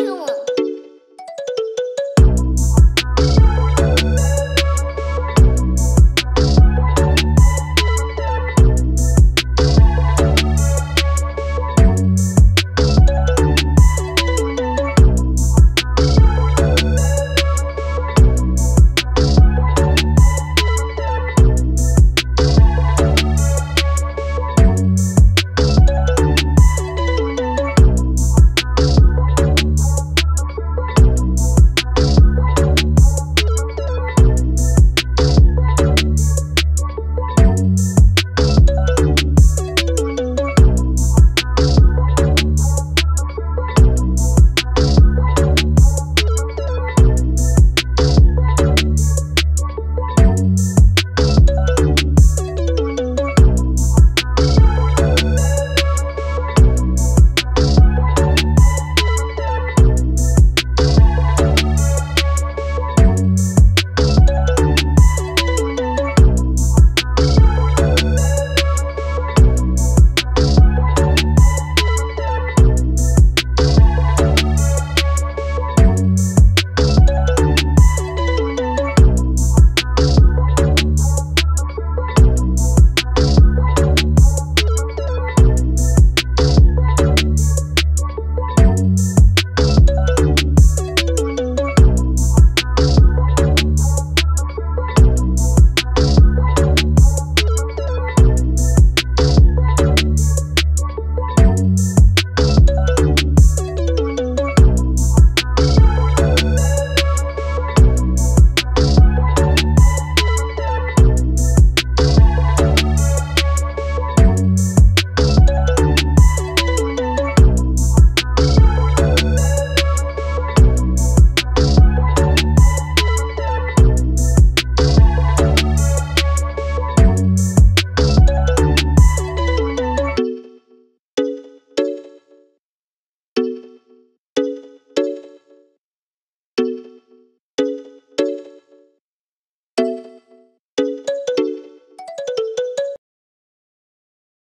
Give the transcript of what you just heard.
Two.